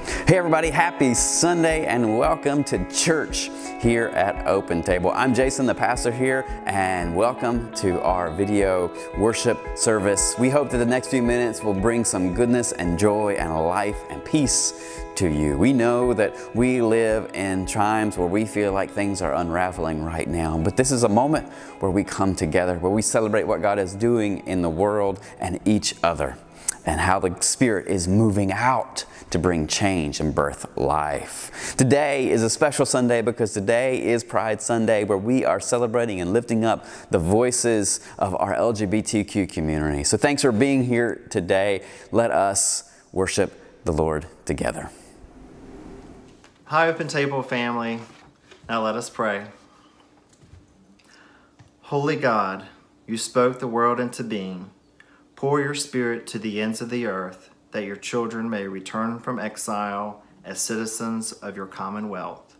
Hey, everybody, happy Sunday and welcome to church here at Open Table. I'm Jason, the pastor here, and welcome to our video worship service. We hope that the next few minutes will bring some goodness and joy and life and peace to you. We know that we live in times where we feel like things are unraveling right now, but this is a moment where we come together, where we celebrate what God is doing in the world and each other, and how the Spirit is moving out to bring change and birth life. Today is a special Sunday because today is Pride Sunday where we are celebrating and lifting up the voices of our LGBTQ community. So thanks for being here today. Let us worship the Lord together. Hi, Open Table family. Now let us pray. Holy God, you spoke the world into being. Pour your spirit to the ends of the earth that your children may return from exile as citizens of your commonwealth,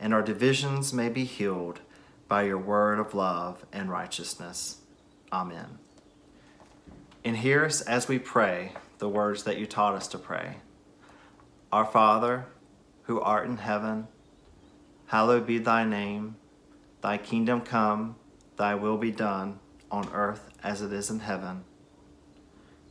and our divisions may be healed by your word of love and righteousness. Amen. And hear us as we pray the words that you taught us to pray. Our Father, who art in heaven, hallowed be thy name. Thy kingdom come, thy will be done, on earth as it is in heaven.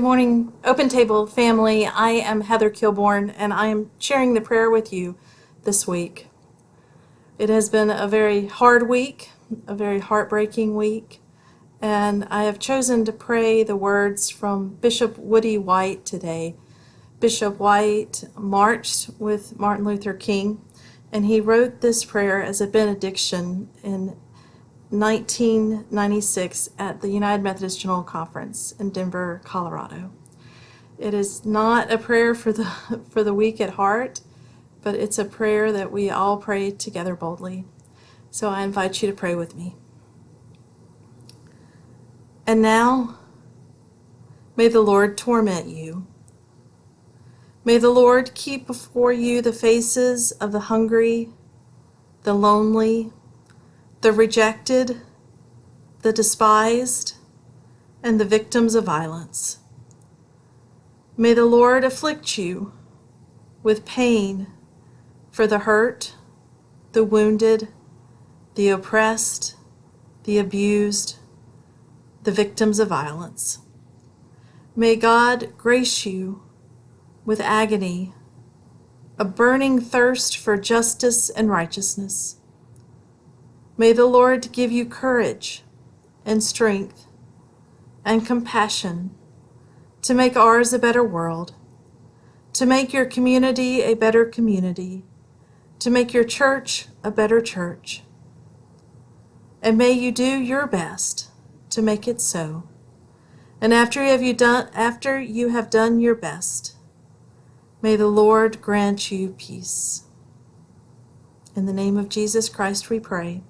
Morning, Open Table family. I am Heather Kilborn, and I am sharing the prayer with you this week. It has been a very hard week, a very heartbreaking week, and I have chosen to pray the words from Bishop Woodie White today. Bishop White marched with Martin Luther King, and he wrote this prayer as a benediction in 1996 at the United Methodist General Conference in Denver, Colorado. It is not a prayer for the for the weak at heart, but it's a prayer that we all pray together boldly. So I invite you to pray with me. And now, may the Lord torment you. May the Lord keep before you the faces of the hungry, the lonely, the rejected, the despised, and the victims of violence. May the Lord afflict you with pain for the hurt, the wounded, the oppressed, the abused, the victims of violence. May God grace you with agony, a burning thirst for justice and righteousness May the Lord give you courage and strength and compassion to make ours a better world, to make your community a better community, to make your church a better church. And may you do your best to make it so. And after you have you done after you have done your best, may the Lord grant you peace. In the name of Jesus Christ we pray.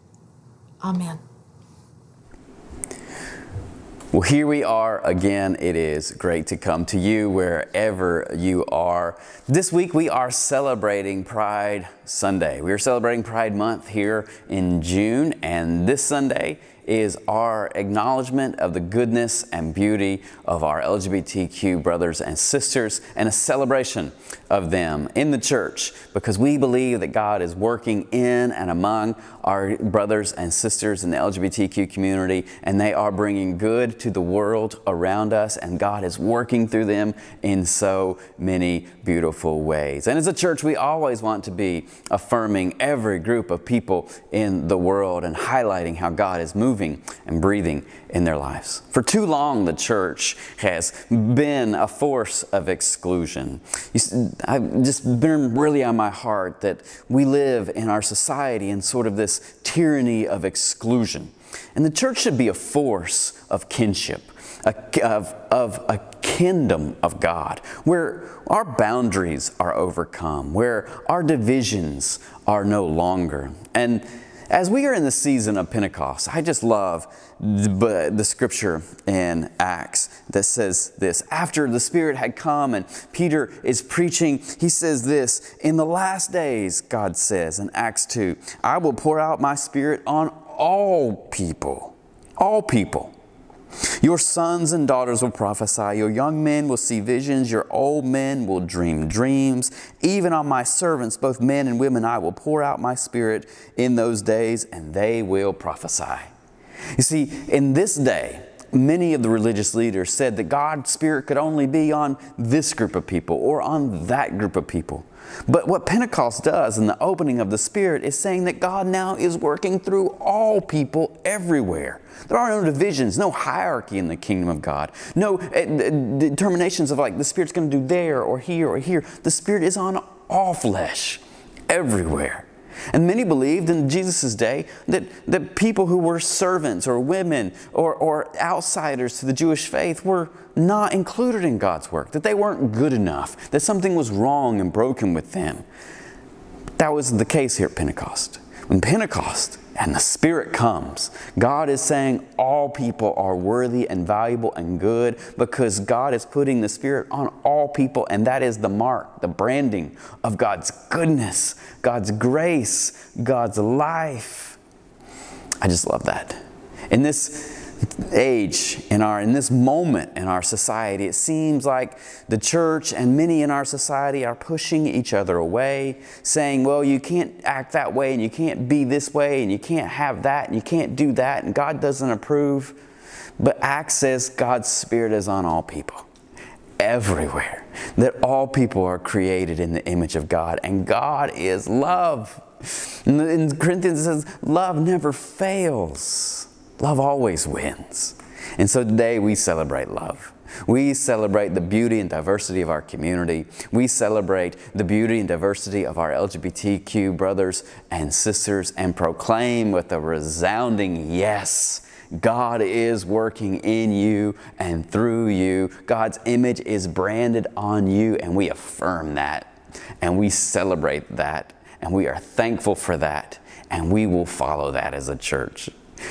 Amen. Well, here we are again. It is great to come to you wherever you are. This week we are celebrating Pride Sunday. We are celebrating Pride Month here in June, and this Sunday is our acknowledgement of the goodness and beauty of our LGBTQ brothers and sisters and a celebration of them in the church because we believe that God is working in and among our brothers and sisters in the LGBTQ community and they are bringing good to the world around us and God is working through them in so many beautiful ways. And as a church, we always want to be affirming every group of people in the world and highlighting how God is moving moving and breathing in their lives. For too long, the church has been a force of exclusion. I've just been really on my heart that we live in our society in sort of this tyranny of exclusion. And the church should be a force of kinship, of, of a kingdom of God, where our boundaries are overcome, where our divisions are no longer. And as we are in the season of Pentecost, I just love the, the, scripture in Acts that says this. After the Spirit had come and Peter is preaching, he says this In the last days, God says in Acts 2, I will pour out my Spirit on all people. All people. Your sons and daughters will prophesy, your young men will see visions, your old men will dream dreams. Even on my servants, both men and women, I will pour out my spirit in those days, and they will prophesy. You see, in this day, many of the religious leaders said that God's Spirit could only be on this group of people or on that group of people. But what Pentecost does in the opening of the Spirit is saying that God now is working through all people everywhere. There are no divisions, no hierarchy in the kingdom of God, no uh, determinations of like the Spirit's going to do there or here or here. The Spirit is on all flesh, everywhere. And many believed in Jesus' day that, that people who were servants or women or, or outsiders to the Jewish faith were not included in God's work, that they weren't good enough, that something was wrong and broken with them. That was the case here at Pentecost. When Pentecost and the Spirit comes, God is saying all people are worthy and valuable and good because God is putting the Spirit on all people, and that is the mark, the branding of God's goodness, God's grace, God's life. I just love that. In this age in our in this moment in our society it seems like the church and many in our society are pushing each other away saying well you can't act that way and you can't be this way and you can't have that and you can't do that and God doesn't approve. But Acts says God's spirit is on all people everywhere that all people are created in the image of God and God is love. In Corinthians it says love never fails Love always wins. And so today we celebrate love. We celebrate the beauty and diversity of our community. We celebrate the beauty and diversity of our LGBTQ brothers and sisters and proclaim with a resounding yes. God is working in you and through you. God's image is branded on you, and we affirm that. And we celebrate that. And we are thankful for that. And we will follow that as a church.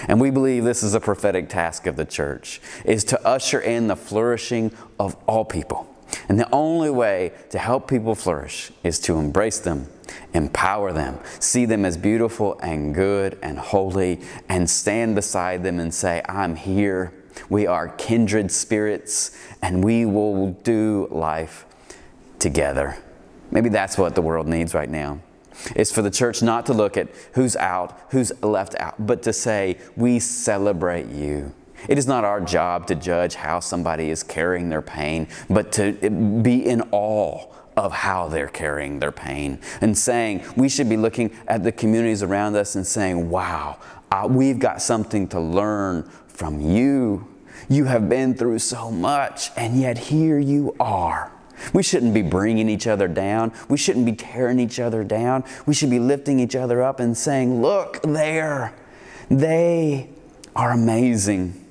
And we believe this is a prophetic task of the church, is to usher in the flourishing of all people. And the only way to help people flourish is to embrace them, empower them, see them as beautiful and good and holy, and stand beside them and say, I'm here. We are kindred spirits, and we will do life together. Maybe that's what the world needs right now is for the church not to look at who's out, who's left out, but to say, We celebrate you. It is not our job to judge how somebody is carrying their pain, but to be in awe of how they're carrying their pain and saying we should be looking at the communities around us and saying, wow, uh, we've got something to learn from you You have been through so much, and yet here you are. We shouldn't be bringing each other down. We shouldn't be tearing each other down. We should be lifting each other up and saying, Look there. They are amazing.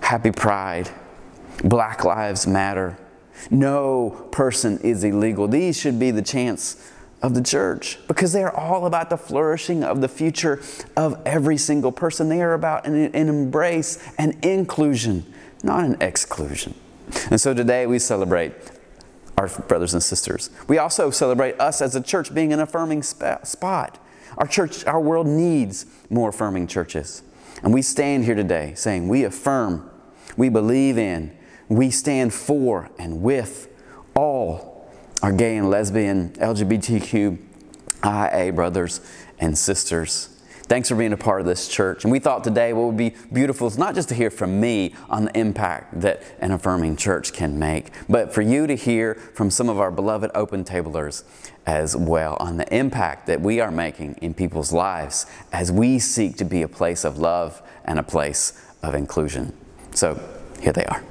Happy Pride. Black Lives Matter. No person is illegal. These should be the chants of the church because they are all about the flourishing of the future of every single person. They are about an, an embrace and inclusion, not an exclusion. And so today we celebrate our brothers and sisters. We also celebrate us as a church being an affirming spot. Our church, our world needs more affirming churches. And we stand here today saying we affirm, we believe in, we stand for and with all our gay and lesbian, LGBTQIA brothers and sisters. Thanks for being a part of this church. And we thought today what would be beautiful is not just to hear from me on the impact that an affirming church can make, but for you to hear from some of our beloved open tablers as well on the impact that we are making in people's lives as we seek to be a place of love and a place of inclusion. So here they are.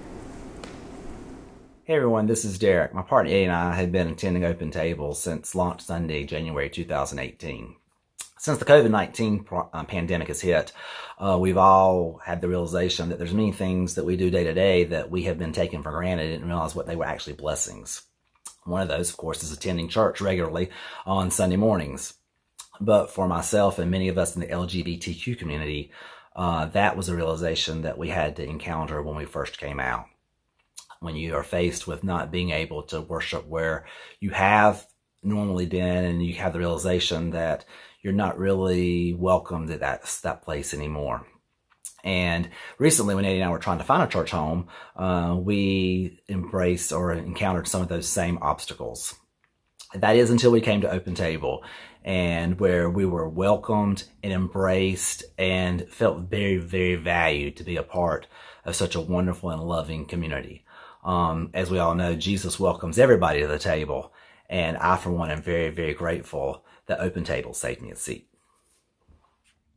Hey everyone, this is Derek. My partner Eddie and I have been attending Open Table since launch Sunday, January 2018 since the COVID-19 uh, pandemic has hit, uh, we've all had the realization that there's many things that we do day to day that we have been taken for granted and realize what they were actually blessings. One of those, of course, is attending church regularly on Sunday mornings. But for myself and many of us in the LGBTQ community, uh, that was a realization that we had to encounter when we first came out. When you are faced with not being able to worship where you have normally been and you have the realization that you're not really welcomed at that, that place anymore. And recently, when Eddie and I were trying to find a church home, uh, we embraced or encountered some of those same obstacles. That is until we came to Open Table and where we were welcomed and embraced and felt very, very valued to be a part of such a wonderful and loving community. Um, as we all know, Jesus welcomes everybody to the table. And I, for one, am very, very grateful that Open Table saved me a seat.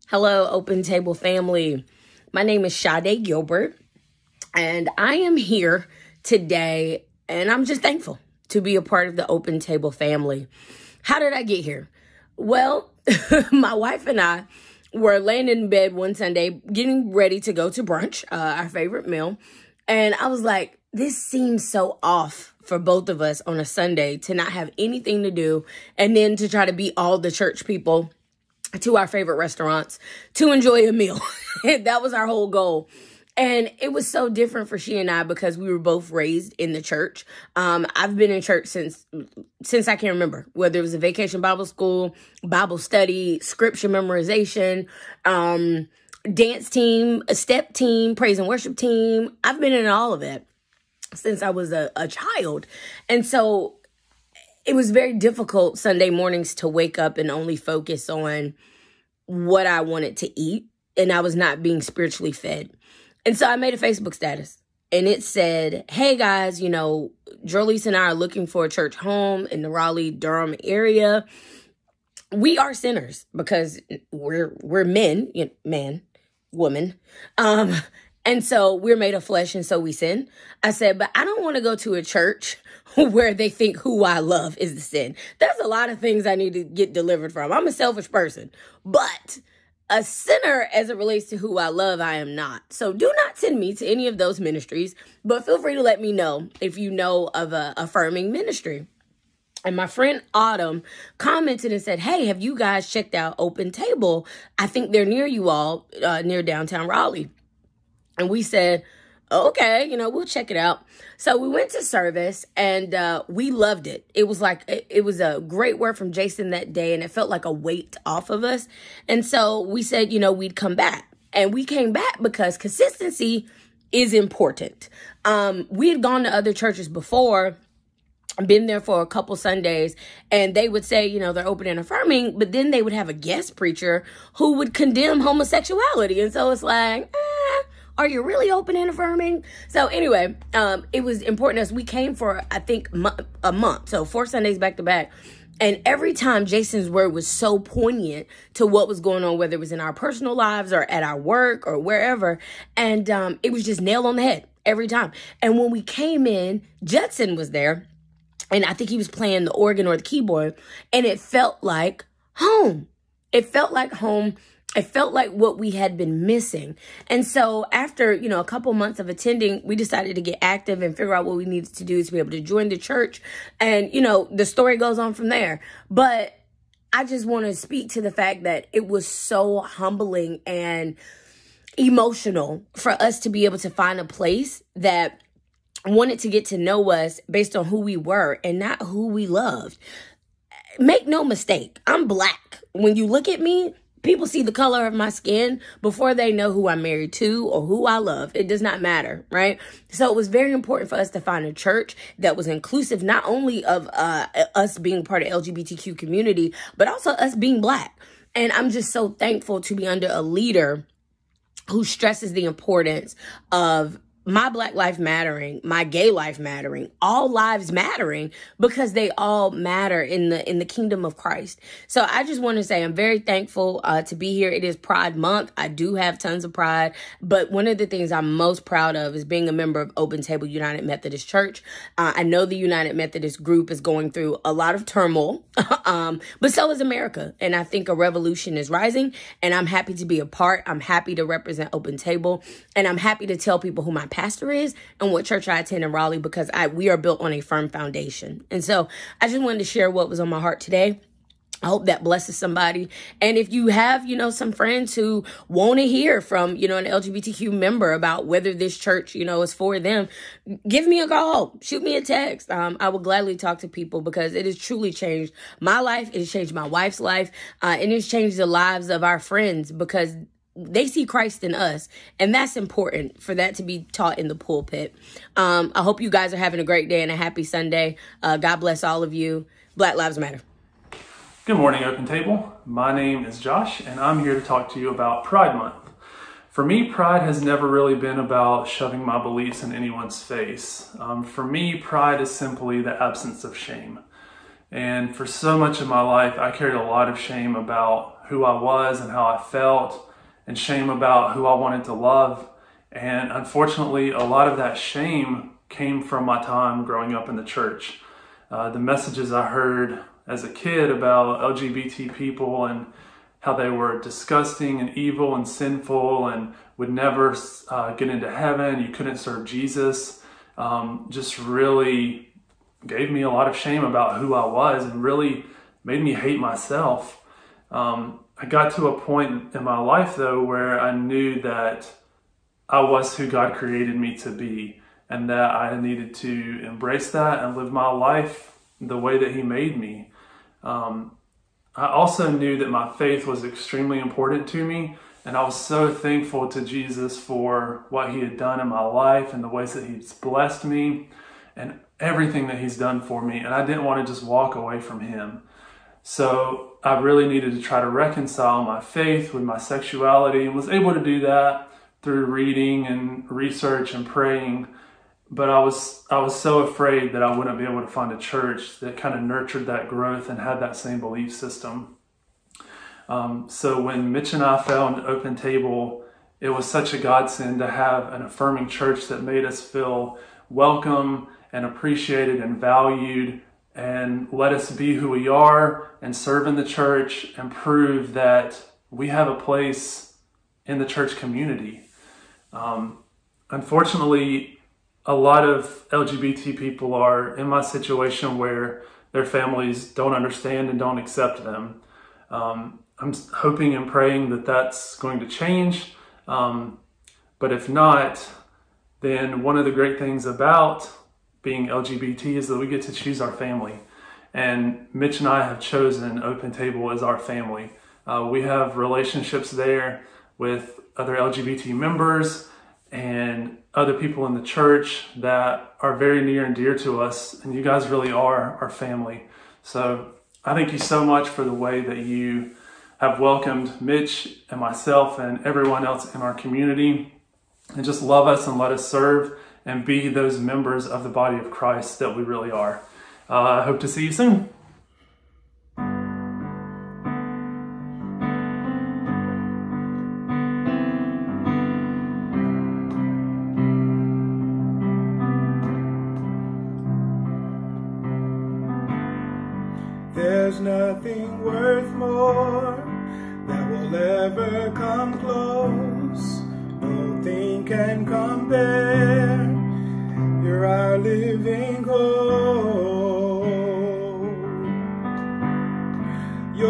Hello, Open Table family. My name is Sade Gilbert, and I am here today, and I'm just thankful to be a part of the Open Table family. How did I get here? Well, my wife and I were laying in bed one Sunday, getting ready to go to brunch, uh, our favorite meal, and I was like, this seems so off for both of us on a Sunday to not have anything to do and then to try to be all the church people to our favorite restaurants to enjoy a meal. that was our whole goal. And it was so different for she and I because we were both raised in the church. Um, I've been in church since since I can remember, whether it was a vacation Bible school, Bible study, scripture memorization, um, dance team, a step team, praise and worship team. I've been in all of it since I was a, a child. And so it was very difficult Sunday mornings to wake up and only focus on what I wanted to eat. And I was not being spiritually fed. And so I made a Facebook status and it said, Hey guys, you know, Jurlise and I are looking for a church home in the Raleigh Durham area. We are sinners because we're we're men, you know, man, woman. Um, and so we're made of flesh and so we sin. I said, but I don't want to go to a church where they think who I love is the sin. There's a lot of things I need to get delivered from. I'm a selfish person, but a sinner as it relates to who I love, I am not. So do not send me to any of those ministries, but feel free to let me know if you know of a affirming ministry. And my friend Autumn commented and said, Hey, have you guys checked out Open Table? I think they're near you all, uh, near downtown Raleigh. And we said, okay, you know, we'll check it out. So we went to service and uh, we loved it. It was like, it, it, was a great word from Jason that day and it felt like a weight off of us. And so we said, you know, we'd come back. And we came back because consistency is important. Um, we had gone to other churches before been there for a couple Sundays and they would say, you know, they're open and affirming, but then they would have a guest preacher who would condemn homosexuality. And so it's like, eh, are you really open and affirming? So anyway, um, it was important as we came for I think a month, so four Sundays back to back. And every time Jason's word was so poignant to what was going on, whether it was in our personal lives or at our work or wherever. And um, it was just nail on the head every time. And when we came in, Judson was there. And I think he was playing the organ or the keyboard. And it felt like home. It felt like home it felt like what we had been missing. And so after, you know, a couple months of attending, we decided to get active and figure out what we needed to do to be able to join the church. And, you know, the story goes on from there. But I just want to speak to the fact that it was so humbling and emotional for us to be able to find a place that wanted to get to know us based on who we were and not who we loved. Make no mistake, I'm black. When you look at me, people see the color of my skin before they know who I'm married to or who I love. It does not matter, right? So it was very important for us to find a church that was inclusive, not only of uh, us being part of LGBTQ community, but also us being black. And I'm just so thankful to be under a leader who stresses the importance of my black life mattering, my gay life mattering, all lives mattering because they all matter in the in the kingdom of Christ. So I just want to say I'm very thankful uh, to be here. It is Pride Month. I do have tons of pride, but one of the things I'm most proud of is being a member of Open Table United Methodist Church. Uh, I know the United Methodist group is going through a lot of turmoil, um, but so is America, and I think a revolution is rising. And I'm happy to be a part. I'm happy to represent Open Table, and I'm happy to tell people who my pastor is and what church I attend in Raleigh because I we are built on a firm foundation. And so I just wanted to share what was on my heart today. I hope that blesses somebody. And if you have, you know, some friends who want to hear from, you know, an LGBTQ member about whether this church, you know, is for them, give me a call, shoot me a text. Um, I will gladly talk to people because it has truly changed my life. It has changed my wife's life. Uh, and it's changed the lives of our friends because they see Christ in us, and that's important for that to be taught in the pulpit. Um, I hope you guys are having a great day and a happy Sunday. Uh, God bless all of you. Black Lives Matter. Good morning, Open Table. My name is Josh, and I'm here to talk to you about Pride Month. For me, pride has never really been about shoving my beliefs in anyone's face. Um, for me, pride is simply the absence of shame. And for so much of my life, I carried a lot of shame about who I was and how I felt and shame about who I wanted to love. And unfortunately, a lot of that shame came from my time growing up in the church. Uh, the messages I heard as a kid about LGBT people and how they were disgusting and evil and sinful and would never uh, get into heaven, you couldn't serve Jesus, um, just really gave me a lot of shame about who I was and really made me hate myself. Um, I got to a point in my life though where I knew that I was who God created me to be and that I needed to embrace that and live my life the way that He made me. Um, I also knew that my faith was extremely important to me, and I was so thankful to Jesus for what He had done in my life and the ways that He's blessed me and everything that He's done for me. And I didn't want to just walk away from Him. So I really needed to try to reconcile my faith with my sexuality and was able to do that through reading and research and praying. But I was I was so afraid that I wouldn't be able to find a church that kind of nurtured that growth and had that same belief system. Um, so when Mitch and I found Open Table, it was such a godsend to have an affirming church that made us feel welcome and appreciated and valued and let us be who we are and serve in the church and prove that we have a place in the church community. Um, unfortunately, a lot of LGBT people are in my situation where their families don't understand and don't accept them. Um, I'm hoping and praying that that's going to change. Um, but if not, then one of the great things about being LGBT is that we get to choose our family. And Mitch and I have chosen Open Table as our family. Uh, we have relationships there with other LGBT members and other people in the church that are very near and dear to us. And you guys really are our family. So I thank you so much for the way that you have welcomed Mitch and myself and everyone else in our community. And just love us and let us serve and be those members of the body of Christ that we really are. Uh, I hope to see you soon.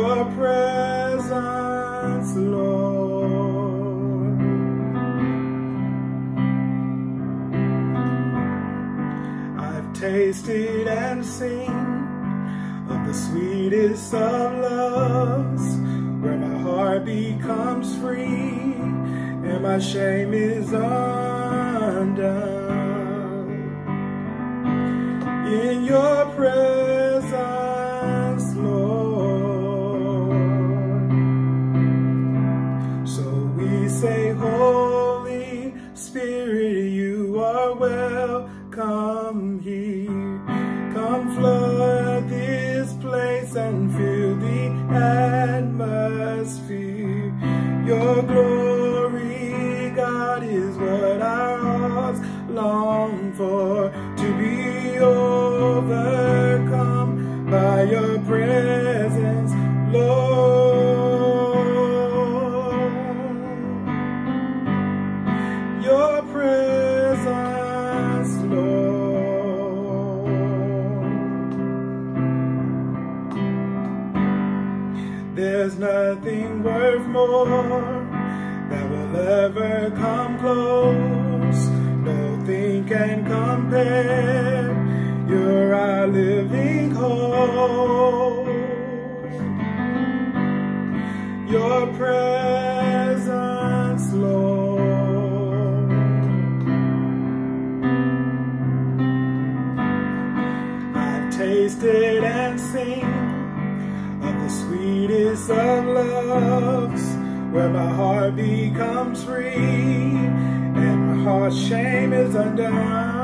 Your presence, Lord. I've tasted and seen of the sweetest of loves, where my heart becomes free and my shame is undone. In your presence, long for. To be overcome by your presence, Lord. Your presence, Lord. There's nothing worth more that will ever come close. You're our living hope. Your presence, Lord. I've tasted and seen of the sweetest of loves, where my heart becomes free and my heart's shame is undone.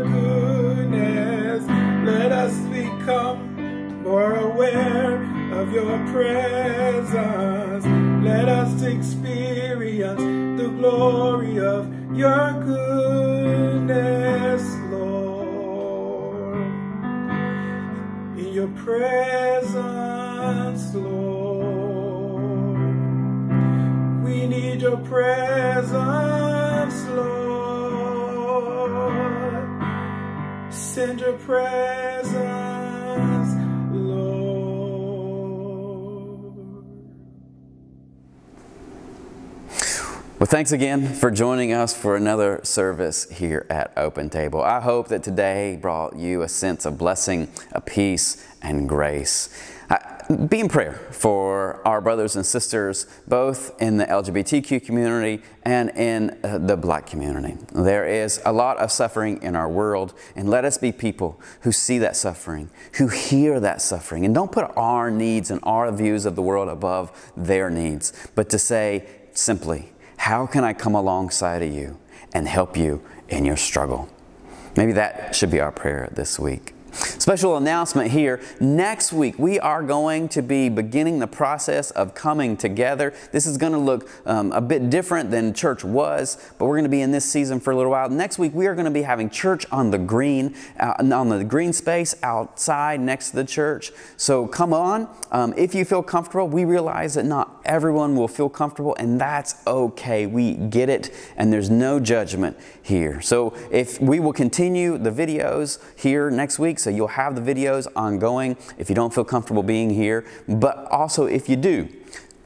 Let us become more aware of your presence. Let us experience the glory of your goodness, Lord. In your presence, Lord. We need your presence, Lord. Send your presence, Well, thanks again for joining us for another service here at Open Table. I hope that today brought you a sense of blessing, a peace, and grace. I, be in prayer for our brothers and sisters, both in the LGBTQ community and in uh, the black community. There is a lot of suffering in our world, and let us be people who see that suffering, who hear that suffering, and don't put our needs and our views of the world above their needs, but to say simply, How can I come alongside of you and help you in your struggle? Maybe that should be our prayer this week. Special announcement here. Next week, we are going to be beginning the process of coming together. This is going to look um, a bit different than church was, but we're going to be in this season for a little while. Next week, we are going to be having church on the green, uh, on the green space outside next to the church. So come on. Um, if you feel comfortable, we realize that not everyone will feel comfortable, and that's okay. We get it, and there's no judgment here. So if we will continue the videos here next week, so you'll have the videos ongoing if you don't feel comfortable being here. But also, if you do,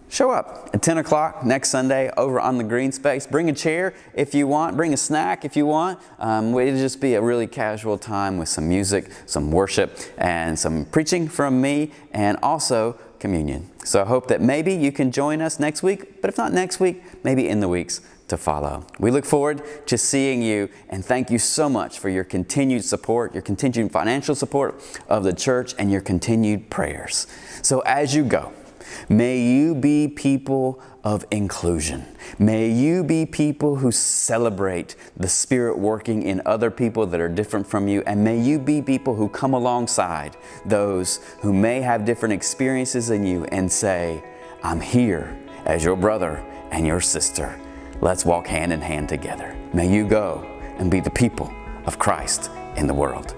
show up at 10 o'clock next Sunday over on the green space. Bring a chair if you want, bring a snack if you want. Um, it'll just be a really casual time with some music, some worship, and some preaching from me, and also communion. So I hope that maybe you can join us next week, but if not next week, maybe in the weeks to follow. We look forward to seeing you and thank you so much for your continued support, your continued financial support of the church, and your continued prayers. So as you go, may you be people of inclusion. May you be people who celebrate the Spirit working in other people that are different from you, and may you be people who come alongside those who may have different experiences than you and say, I'm here as your brother and your sister Let's walk hand in hand together. May you go and be the people of Christ in the world.